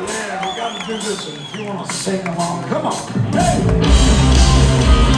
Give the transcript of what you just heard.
Yeah, we gotta do this and if you wanna sing along. Come on. Hey!